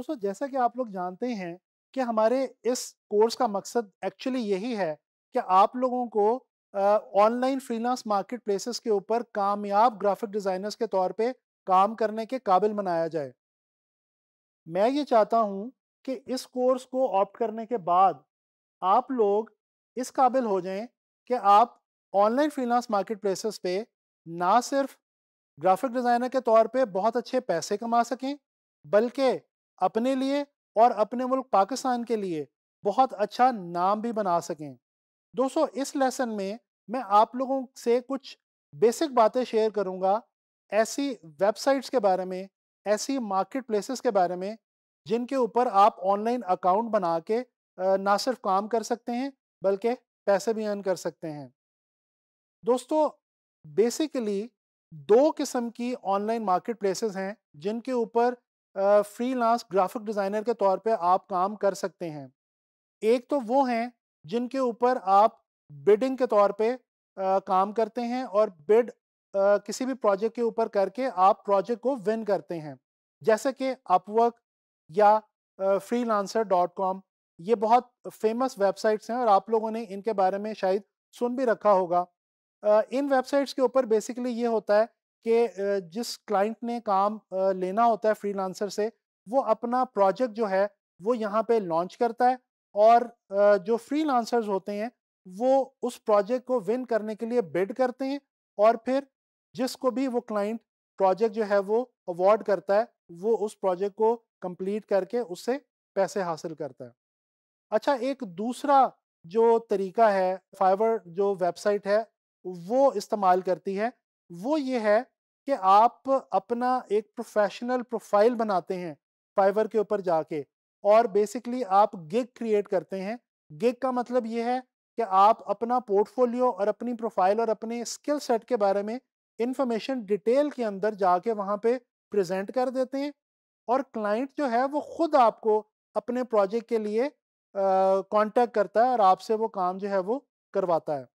दोस्तों, जैसा कि आप लोग जानते हैं कि हमारे इस कोर्स का मकसद एक्चुअली यही है कि आप लोगों को ऑनलाइन फ्रीलांस मार्केट प्लेसेस के ऊपर कामयाब ग्राफिक डिज़ाइनर्स के तौर पे काम करने के काबिल बनाया जाए। मैं ये चाहता हूँ कि इस कोर्स को ऑप्ट करने के बाद आप लोग इस काबिल हो जाएँ कि आप ऑनलाइन फ्रीलांस मार्केट प्लेसेस पे ना सिर्फ़ ग्राफिक डिज़ाइनर के तौर पे बहुत अच्छे पैसे कमा सकें, बल्कि अपने लिए और अपने मुल्क पाकिस्तान के लिए बहुत अच्छा नाम भी बना सकें। दोस्तों, इस लेसन में मैं आप लोगों से कुछ बेसिक बातें शेयर करूँगा, ऐसी वेबसाइट्स के बारे में, ऐसी मार्केट प्लेसेस के बारे में, जिनके ऊपर आप ऑनलाइन अकाउंट बना के ना सिर्फ़ काम कर सकते हैं, बल्कि पैसे भी अर्न कर सकते हैं। दोस्तों, बेसिकली दो किस्म की ऑनलाइन मार्केट प्लेसेस हैं, जिनके ऊपर फ्रीलांस ग्राफिक डिज़ाइनर के तौर पे आप काम कर सकते हैं। एक तो वो हैं, जिनके ऊपर आप बिडिंग के तौर पे काम करते हैं और बिड किसी भी प्रोजेक्ट के ऊपर करके आप प्रोजेक्ट को विन करते हैं। जैसे कि अपवर्क या फ्री लांसर डॉट कॉम ये बहुत फ़ेमस वेबसाइट्स हैं और आप लोगों ने इनके बारे में शायद सुन भी रखा होगा। इन वेबसाइट्स के ऊपर बेसिकली ये होता है कि जिस क्लाइंट ने काम लेना होता है फ्रीलांसर से, वो अपना प्रोजेक्ट जो है, वो यहाँ पे लॉन्च करता है और जो फ्रीलांसर्स होते हैं, वो उस प्रोजेक्ट को विन करने के लिए बिड करते हैं और फिर जिसको भी वो क्लाइंट प्रोजेक्ट जो है वो अवार्ड करता है, वो उस प्रोजेक्ट को कंप्लीट करके उससे पैसे हासिल करता है। अच्छा एक दूसरा जो तरीका है, फाइवर जो वेबसाइट है, वो इस्तेमाल करती है वो ये है कि आप अपना एक प्रोफेशनल प्रोफ़ाइल बनाते हैं फाइवर के ऊपर जाके और बेसिकली आप गिग क्रिएट करते हैं। गिग का मतलब ये है कि आप अपना पोर्टफोलियो और अपनी प्रोफ़ाइल और अपने स्किल सेट के बारे में इंफॉर्मेशन डिटेल के अंदर जाके वहाँ पे प्रेजेंट कर देते हैं और क्लाइंट जो है वो खुद आपको अपने प्रोजेक्ट के लिए कांटेक्ट करता है और आपसे वो काम जो है वो करवाता है।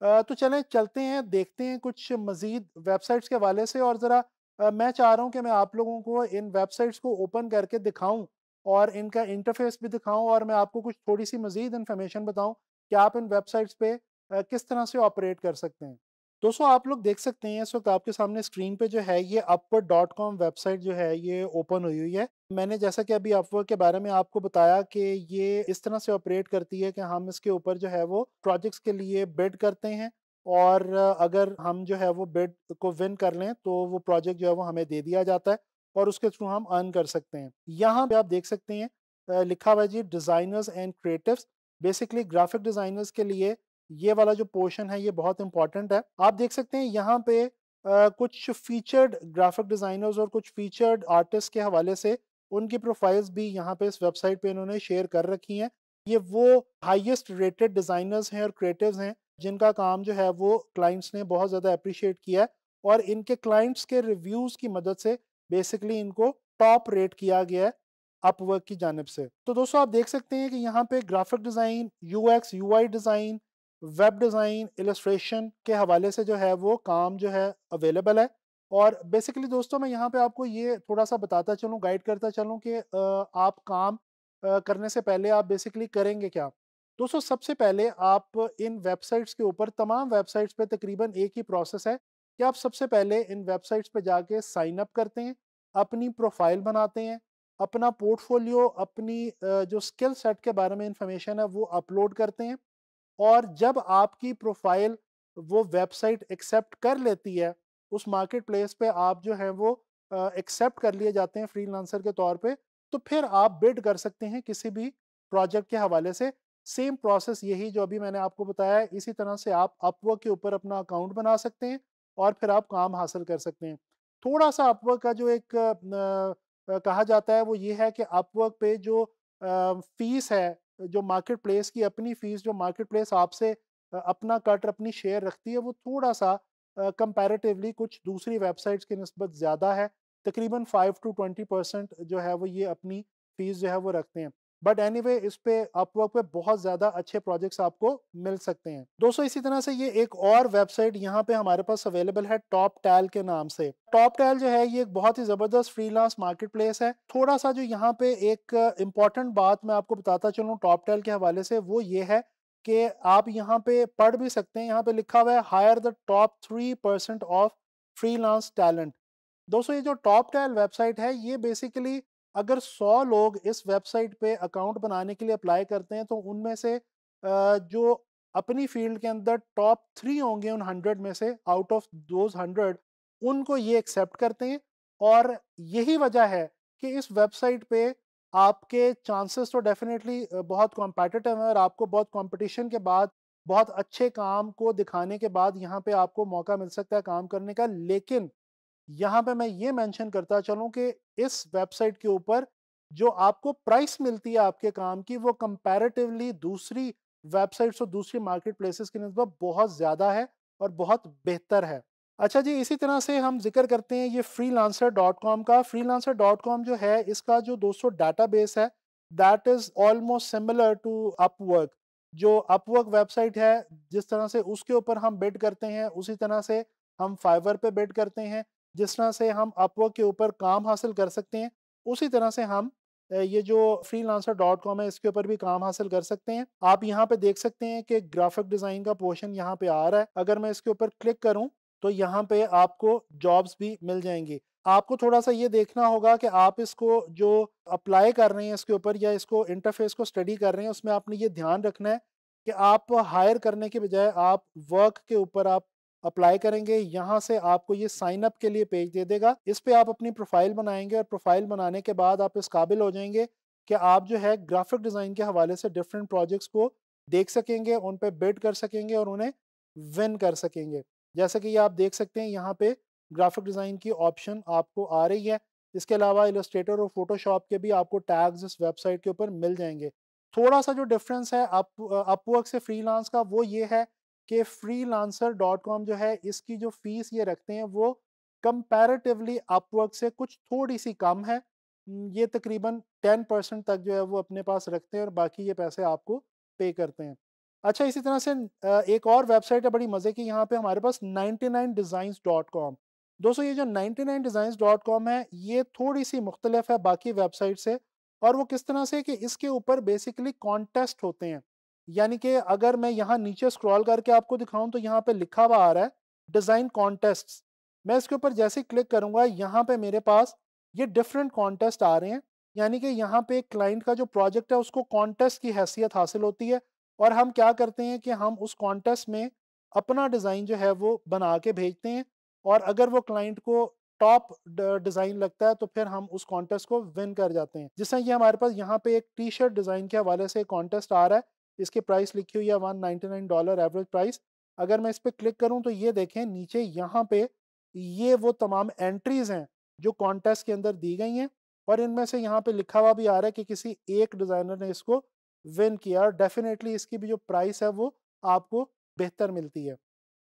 तो चलें, चलते हैं, देखते हैं कुछ मज़ीद वेबसाइट्स के हवाले से और ज़रा मैं चाह रहा हूँ कि मैं आप लोगों को इन वेबसाइट्स को ओपन करके दिखाऊँ और इनका इंटरफेस भी दिखाऊँ और मैं आपको कुछ थोड़ी सी मज़ीद इन्फॉर्मेशन बताऊँ, कि आप इन वेबसाइट्स पे किस तरह से ऑपरेट कर सकते हैं। दोस्तों, आप लोग देख सकते हैं, इस वक्त आपके सामने स्क्रीन पे जो है, ये अपवर डॉट कॉम वेबसाइट जो है, ये ओपन हुई हुई है। मैंने जैसा कि अभी अपवर के बारे में आपको बताया कि ये इस तरह से ऑपरेट करती है कि हम इसके ऊपर जो है, वो प्रोजेक्ट्स के लिए बिड करते हैं और अगर हम जो है, वो बिड को विन कर लें तो वो प्रोजेक्ट जो है, वो हमें दे दिया जाता है और उसके थ्रू हम अर्न कर सकते हैं। यहाँ पे आप देख सकते हैं लिखा हुआ जी designers and creatives basically graphic designers के लिए ये वाला जो पोर्शन है ये बहुत इंपॉर्टेंट है। आप देख सकते हैं यहाँ पे आ, कुछ फीचर्ड ग्राफिक डिज़ाइनर्स और कुछ फीचर्ड आर्टिस्ट के हवाले से उनकी प्रोफाइल्स भी यहाँ पे इस वेबसाइट पे इन्होंने शेयर कर रखी हैं। ये वो हाईएस्ट रेटेड डिज़ाइनर्स हैं और क्रिएटिव्स हैं जिनका काम जो है वो क्लाइंट्स ने बहुत ज़्यादा अप्रिशिएट किया है और इनके क्लाइंट्स के रिव्यूज़ की मदद से बेसिकली इनको टॉप रेट किया गया है अपवर्क की जानब से। तो दोस्तों आप देख सकते हैं कि यहाँ पे graphic design U X design web design, illustration के हवाले से जो है वो काम जो है अवेलेबल है। और बेसिकली दोस्तों मैं यहाँ पे आपको ये थोड़ा सा बताता चलूँ, गाइड करता चलूँ कि आप काम करने से पहले आप बेसिकली करेंगे क्या? दोस्तों सबसे पहले आप इन वेबसाइट्स के ऊपर, तमाम वेबसाइट्स पे तकरीबन एक ही प्रोसेस है कि आप सबसे पहले इन वेबसाइट्स पे जाके साइन अप करते हैं, अपनी प्रोफ़ाइल बनाते हैं, अपना पोर्टफोलियो, अपनी जो स्किल सेट के बारे में इंफॉर्मेशन है वो अपलोड करते हैं। और जब आपकी प्रोफ़ाइल वो वेबसाइट एक्सेप्ट कर लेती है उस मार्केट प्लेस पे आप जो है वो एक्सेप्ट कर लिए जाते हैं फ्रीलांसर के तौर पे तो फिर आप बिड कर सकते हैं किसी भी प्रोजेक्ट के हवाले से। सेम प्रोसेस यही जो अभी मैंने आपको बताया इसी तरह से आप अपवर्क के ऊपर अपना अकाउंट बना सकते हैं और फिर आप काम हासिल कर सकते हैं। थोड़ा सा अपवर्क का जो एक आ, आ, कहा जाता है वो ये है कि अपवर्क पे जो आ, फ़ीस है जो मार्केट प्लेस की अपनी फ़ीस जो मार्केट प्लेस आपसे अपना कट अपनी शेयर रखती है, वो थोड़ा सा कंपैरेटिवली कुछ दूसरी वेबसाइट्स की नस्बत ज़्यादा है। तकरीबन फाइव टू ट्वेंटी परसेंट जो है वो ये अपनी फ़ीस जो है वो रखते हैं। बट एनी वे इस पे अपवर्क पे बहुत ज़्यादा अच्छे प्रोजेक्ट्स आपको मिल सकते हैं। दोस्तों, इसी तरह से ये एक और वेबसाइट यहाँ पे हमारे पास अवेलेबल है टॉप टैल के नाम से। टॉप टैल जो है, ये एक बहुत ही ज़बरदस्त फ्रीलांस मार्केट प्लेस है। थोड़ा सा जो यहाँ पे एक इंपॉर्टेंट बात मैं आपको बताता चलूँ टॉप टैल के हवाले से, वो ये है कि आप यहाँ पे पढ़ भी सकते हैं। यहाँ पे लिखा हुआ है hire the top three percent of freelance talent दोस्तों, ये जो टॉप टैल वेबसाइट है, ये बेसिकली अगर 100 लोग इस वेबसाइट पे अकाउंट बनाने के लिए अप्लाई करते हैं तो उनमें से जो अपनी फ़ील्ड के अंदर टॉप थ्री होंगे उन हंड्रेड में से, आउट ऑफ़ दोज हंड्रेड, उनको ये एक्सेप्ट करते हैं। और यही वजह है कि इस वेबसाइट पे आपके चांसेस तो डेफिनेटली बहुत कॉम्पिटिटिव हैं और आपको बहुत कंपटीशन के बाद, बहुत अच्छे काम को दिखाने के बाद यहाँ पे आपको मौका मिल सकता है काम करने का। लेकिन यहाँ पे मैं ये मेंशन करता चलूँ कि इस वेबसाइट के ऊपर जो आपको प्राइस मिलती है आपके काम की, वो कंपैरेटिवली दूसरी वेबसाइट्स और दूसरी मार्केट प्लेसेस की नस्बत बहुत ज़्यादा है और बहुत बेहतर है। अच्छा जी, इसी तरह से हम ज़िक्र करते हैं ये फ्री डॉट का। फ्री डॉट जो है, इसका जो दोस्तों बेस है that is almost similar to Upwork जो अपवर्क वेबसाइट है, जिस तरह से उसके ऊपर हम बेड करते हैं, उसी तरह से हम फाइवर पे बेड करते हैं। जिस तरह से हम अपवर्क के ऊपर काम हासिल कर सकते हैं, उसी तरह से हम ये जो फ्री डॉट कॉम है, इसके ऊपर भी काम हासिल कर सकते हैं। आप यहाँ पे देख सकते हैं कि ग्राफिक डिज़ाइन का पोर्शन यहाँ पे आ रहा है। अगर मैं इसके ऊपर क्लिक करूँ तो यहाँ पे आपको जॉब्स भी मिल जाएँगी। आपको थोड़ा सा ये देखना होगा कि आप इसको जो अप्लाई कर रहे हैं इसके ऊपर या इसको इंटरफेस को स्टडी कर रहे हैं, उसमें आपने ये ध्यान रखना है कि आप हायर करने के बजाय आप वर्क के ऊपर आप अप्लाई करेंगे, यहाँ से आपको ये साइन अप के लिए पेज दे देगा। इस पे आप अपनी प्रोफ़ाइल बनाएँगे और प्रोफ़ाइल बनाने के बाद आप इस काबिल हो जाएँगे कि आप जो है ग्राफिक डिज़ाइन के हवाले से डिफरेंट प्रोजेक्ट्स को देख सकेंगे, उन पे बिड कर सकेंगे और उन्हें विन कर सकेंगे। जैसे कि ये आप देख सकते हैं, यहाँ पे ग्राफिक डिज़ाइन की ऑप्शन आपको आ रही है। इसके अलावा इलस्ट्रेटर और फोटोशॉप के भी आपको टैग्स इस वेबसाइट के ऊपर मिल जाएँगे। थोड़ा सा जो डिफरेंस है अप अपवर्क से फ्रीलांस का, वो ये है कि फ्री कॉम जो है, इसकी जो फ़ीस ये रखते हैं, वो कंपैरेटिवली अपवर्क से कुछ थोड़ी सी कम है। ये तकरीबन टेन परसेंट तक जो है, वो अपने पास रखते हैं और बाकी ये पैसे आपको पे करते हैं। अच्छा इसी तरह से एक और वेबसाइट है, बड़ी मज़े की, यहाँ पे हमारे पास 99designs.com दोस्तों, ये जो 99designs.com है, ये थोड़ी सी मुख्तलिफ़ है बाकी वेबसाइट से और वो किस तरह से कि इसके ऊपर बेसिकली कॉन्टेस्ट होते हैं। यानी कि अगर मैं यहाँ नीचे स्क्रॉल करके आपको दिखाऊँ तो यहाँ पे लिखा हुआ आ रहा है डिज़ाइन कॉन्टेस्ट मैं इसके ऊपर जैसे क्लिक करूँगा, यहाँ पे मेरे पास ये डिफरेंट कॉन्टेस्ट आ रहे हैं। यानी कि यहाँ पे क्लाइंट का जो प्रोजेक्ट है, उसको कॉन्टेस्ट की हैसियत हासिल होती है और हम क्या करते हैं कि हम उस कॉन्टेस्ट में अपना डिज़ाइन जो है वो बना के भेजते हैं और अगर वो क्लाइंट को टॉप डिज़ाइन लगता है तो फिर हम उस कॉन्टेस्ट को विन कर जाते हैं। जिससे ये हमारे पास यहाँ पे एक टी शर्ट डिज़ाइन के हवाले से कॉन्टेस्ट आ रहा है इसकी प्राइस लिखी हुई है one ninety nine dollar average price अगर मैं इस पर क्लिक करूँ तो ये देखें, नीचे यहाँ पे ये वो तमाम एंट्रीज हैं जो कॉन्टेस्ट के अंदर दी गई हैं और इनमें से यहाँ पे लिखा हुआ भी आ रहा है कि किसी एक डिज़ाइनर ने इसको विन किया और डेफिनेटली इसकी भी जो प्राइस है वो आपको बेहतर मिलती है।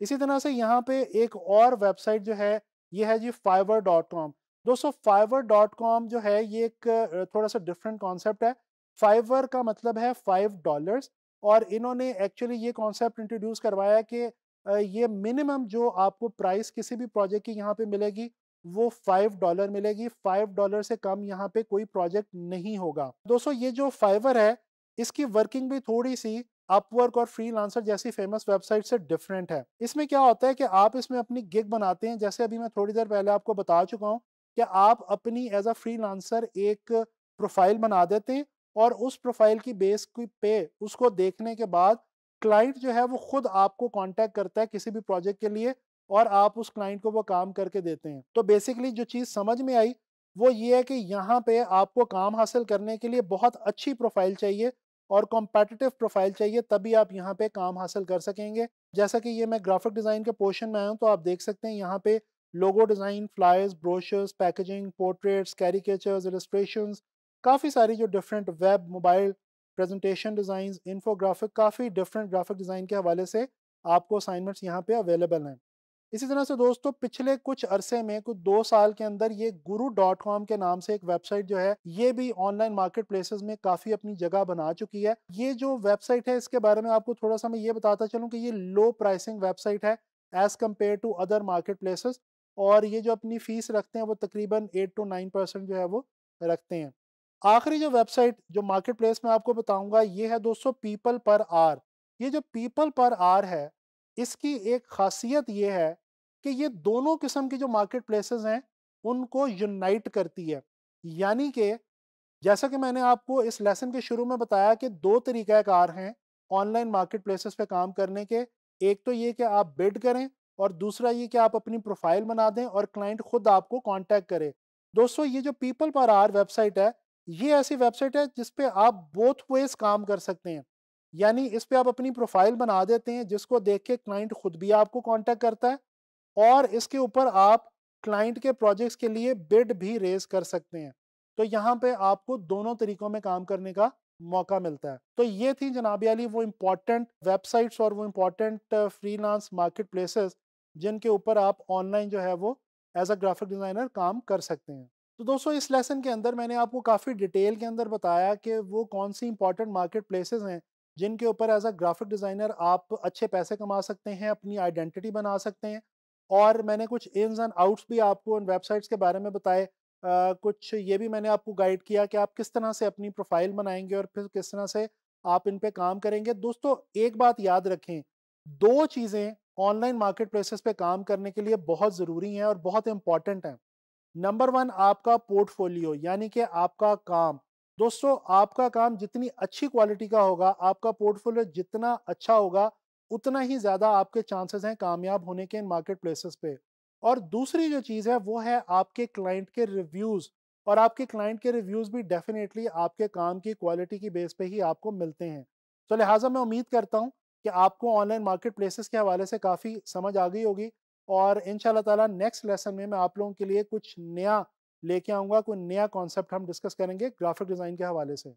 इसी तरह से यहाँ पे एक और वेबसाइट जो है, ये है जी फाइवर डॉट कॉम दोस्तों फाइवर डॉट कॉम जो है, ये एक थोड़ा सा डिफरेंट कॉन्सेप्ट है। फाइवर का मतलब है फाइव डॉलर्स और इन्होंने एक्चुअली ये कॉन्सेप्ट इंट्रोड्यूस करवाया कि ये मिनिमम जो आपको प्राइस किसी भी प्रोजेक्ट की यहाँ पे मिलेगी, वो फाइव डॉलर मिलेगी। फाइव डॉलर से कम यहाँ पे कोई प्रोजेक्ट नहीं होगा। दोस्तों, ये जो फाइवर है, इसकी वर्किंग भी थोड़ी सी अपवर्क और फ्री जैसी फ़ेमस वेबसाइट से डिफरेंट है। इसमें क्या होता है कि आप इसमें अपनी गिग बनाते हैं। जैसे अभी मैं थोड़ी देर पहले आपको बता चुका हूँ कि आप अपनी एज अ फ्री एक प्रोफ़ाइल बना देते हैं और उस प्रोफ़ाइल की बेस की पे उसको देखने के बाद क्लाइंट जो है वो खुद आपको कांटेक्ट करता है किसी भी प्रोजेक्ट के लिए और आप उस क्लाइंट को वो काम करके देते हैं। तो बेसिकली जो चीज़ समझ में आई वो ये है कि यहाँ पे आपको काम हासिल करने के लिए बहुत अच्छी प्रोफ़ाइल चाहिए और कॉम्पेटिटिव प्रोफ़ाइल चाहिए तभी आप यहाँ पे काम हासिल कर सकेंगे। जैसा कि ये मैं ग्राफिक डिज़ाइन के पोर्शन में आया तो आप देख सकते हैं यहाँ पे logo design, flyers, brochures, packaging, portraits, caricatures, illustrations काफ़ी सारी जो different web mobile presentation design infographic काफ़ी डिफरेंट ग्राफिक डिज़ाइन के हवाले से आपको असाइनमेंट्स यहाँ पे अवेलेबल हैं। इसी तरह से दोस्तों, पिछले कुछ अरसे में, कुछ दो साल के अंदर ये गुरु डॉट कॉम के नाम से एक वेबसाइट जो है, ये भी ऑनलाइन मार्केट प्लेसेस में काफ़ी अपनी जगह बना चुकी है। ये जो वेबसाइट है, इसके बारे में आपको थोड़ा सा मैं ये बताता चलूँ कि ये लो प्राइसिंग वेबसाइट है as compare to other marketplaces और ये जो अपनी फ़ीस रखते हैं, वो तकरीबन एट टू नाइन परसेंट जो है, वो रखते हैं। आखिरी जो वेबसाइट, जो मार्केट प्लेस में आपको बताऊँगा, ये है दोस्तों पीपल पर आर। ये जो पीपल पर आर है, इसकी एक खासियत ये है कि ये दोनों किस्म की जो मार्केट प्लेसेस हैं, उनको यूनाइट करती है। यानी कि, जैसा कि मैंने आपको इस लेसन के शुरू में बताया कि दो तरीका तरीक़ाकार हैं ऑनलाइन मार्केट प्लेसेस पे काम करने के। एक तो ये कि आप बिड करें और दूसरा ये कि आप अपनी प्रोफ़ाइल बना दें और क्लाइंट खुद आपको कांटेक्ट करे। दोस्तों, ये जो पीपल पर आर वेबसाइट है ये ऐसी वेबसाइट है जिसपे आप बोथ वेज काम कर सकते हैं। यानी इस पे आप अपनी प्रोफ़ाइल बना देते हैं, जिसको देख के क्लाइंट खुद भी आपको कांटेक्ट करता है और इसके ऊपर आप क्लाइंट के प्रोजेक्ट्स के लिए बिड भी रेज कर सकते हैं। तो यहाँ पे आपको दोनों तरीकों में काम करने का मौका मिलता है। तो ये थी जनाबी अली वो इम्पोर्टेंट वेबसाइट्स और वो इम्पोर्टेंट फ्रीलांस मार्केट प्लेसेस जिनके ऊपर आप ऑनलाइन जो है वो एज अ ग्राफिक डिज़ाइनर काम कर सकते हैं। तो दोस्तों, इस लेसन के अंदर मैंने आपको काफ़ी डिटेल के अंदर बताया कि वो कौन सी इंपॉर्टेंट मार्केट प्लेसेस हैं, जिनके ऊपर एज अ ग्राफिक डिज़ाइनर आप अच्छे पैसे कमा सकते हैं, अपनी आइडेंटिटी बना सकते हैं। और मैंने कुछ इन्स एंड आउट्स भी आपको उन वेबसाइट्स के बारे में बताए। कुछ ये भी मैंने आपको गाइड किया कि आप किस तरह से अपनी प्रोफ़ाइल बनाएँगे और फिर किस तरह से आप इन पे काम करेंगे। दोस्तों, एक बात याद रखें, दो चीज़ें ऑनलाइन मार्केट प्लेसेस पे काम करने के लिए बहुत ज़रूरी हैं और बहुत इंपॉर्टेंट हैं। नंबर वन आपका पोर्टफोलियो, यानी कि आपका काम। दोस्तों, आपका काम जितनी अच्छी क्वालिटी का होगा, आपका पोर्टफोलियो जितना अच्छा होगा, उतना ही ज़्यादा आपके चांसेस हैं कामयाब होने के इन मार्केट प्लेसेस पे। और दूसरी जो चीज़ है, वो है आपके क्लाइंट के रिव्यूज़, और आपके क्लाइंट के रिव्यूज़ भी डेफिनेटली आपके काम की क्वालिटी की बेस पे ही आपको मिलते हैं। तो लिहाजा मैं उम्मीद करता हूँ कि आपको ऑनलाइन मार्केट प्लेसेस के हवाले से काफ़ी समझ आ गई होगी। और इन ताला नेक्स्ट लेसन में मैं आप लोगों के लिए कुछ नया लेके आऊँगा, कोई नया कॉन्सेप्ट हम डिस्कस करेंगे ग्राफिक डिज़ाइन के हवाले से।